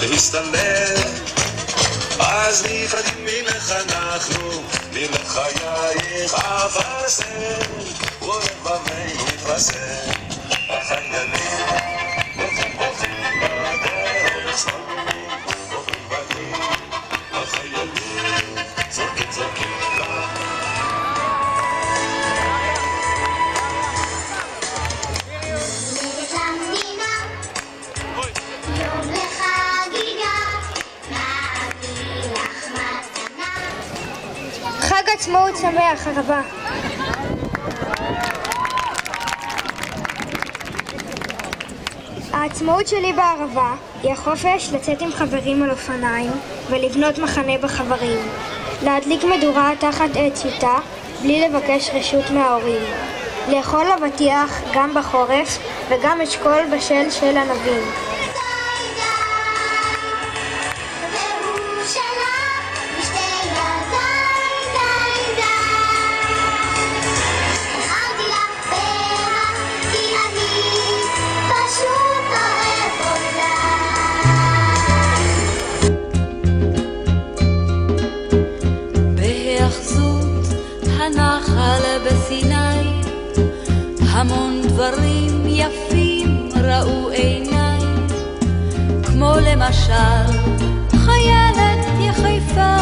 להסתלם. אז נפרדים ממך אנחנו, נלך חייך אפרסם, ולבבינו נתרסם. החיילים עצמאות שמח, הרבה. העצמאות שלי בערבה היא החופש לצאת עם חברים על אופניים ולבנות מחנה בחברים. להדליק מדורה תחת עץ יוטה בלי לבקש רשות מההורים. לאכול אבטיח גם בחורף וגם אשכול בשל של ענבים. דברים יפים ראו עיניי, כמו למשל חיילת יחפה,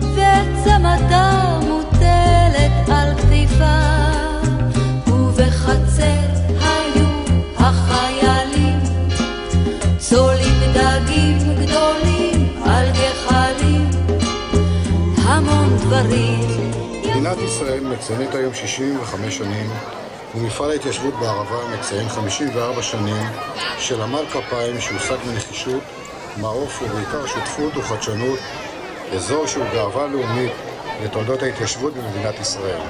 וצמתה מוטלת על כתיפה, ובחצר היו החיילים, צולים דגים גדולים על גחלים. המון דברים. מדינת ישראל מציינת היום 65 שנים, ומפעל ההתיישבות בערבה מציין 54 שנים של עמל כפיים שהושג בנחישות, מעוף ובעיקר שותפות וחדשנות, אזור שהוא גאווה לאומית לתולדות ההתיישבות במדינת ישראל.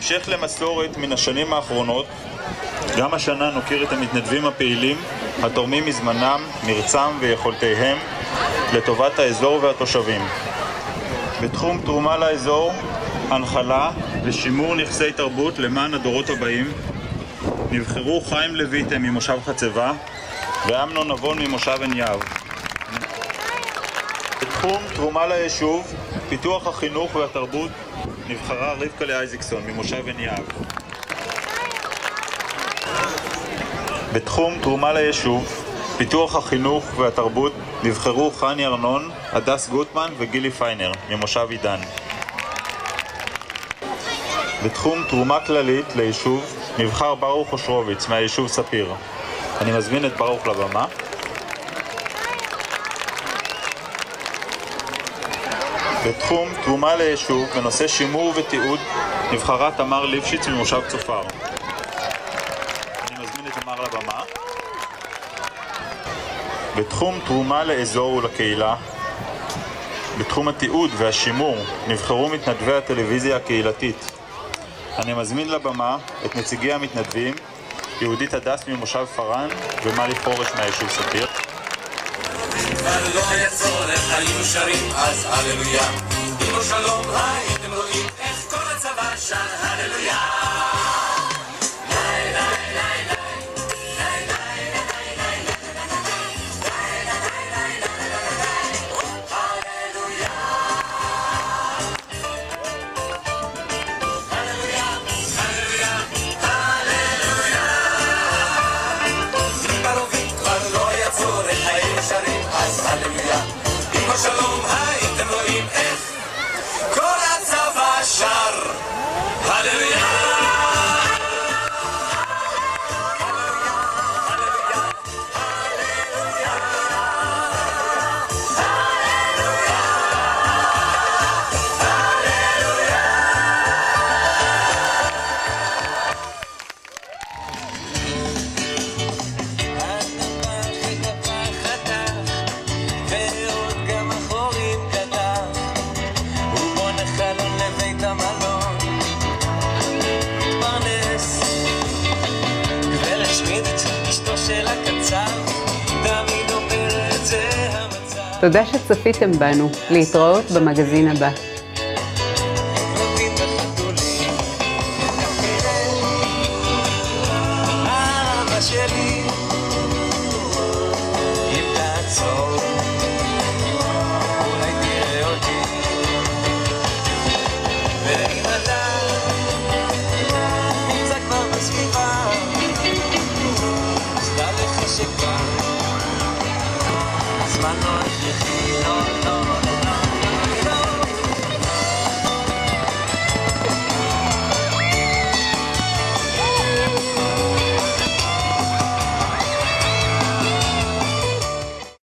בהמשך למסורת מן השנים האחרונות, גם השנה נוקיר את המתנדבים הפעילים התורמים מזמנם, מרצם ויכולותיהם לטובת האזור והתושבים. בתחום תרומה לאזור, הנחלה ושימור נכסי תרבות למען הדורות הבאים, נבחרו חיים לויטם ממושב חצבה ואמנון נבון ממושב עין יהב. בתחום תרומה ליישוב, פיתוח החינוך והתרבות, נבחרה רבקה לאייזקסון ממושב עין יהב. בתחום תרומה ליישוב, פיתוח החינוך והתרבות, נבחרו חני ארנון, הדס גוטמן וגילי פיינר ממושב עידן. בתחום תרומה כללית ליישוב, נבחר ברוך אושרוביץ מהיישוב ספיר. אני מזמין את ברוך לבמה. בתחום תרומה ליישוב בנושא שימור ותיעוד נבחרה תמר ליפשיץ ממושב צופר. אני מזמין את תמר לבמה. בתחום תרומה לאזור ולקהילה, בתחום התיעוד והשימור נבחרו מתנדבי הטלוויזיה הקהילתית. אני מזמין לבמה את נציגי המתנדבים, יהודית הדס ממושב פארן ומלי חורש מהיישוב ספיר. כבר לא היה צורך, היינו שרים אז הללויה. לא שלום הייתם רואים איך כל הצבא שר הללויה. תודה שצפיתם בנו, להתראות במגזין הבא. שלי,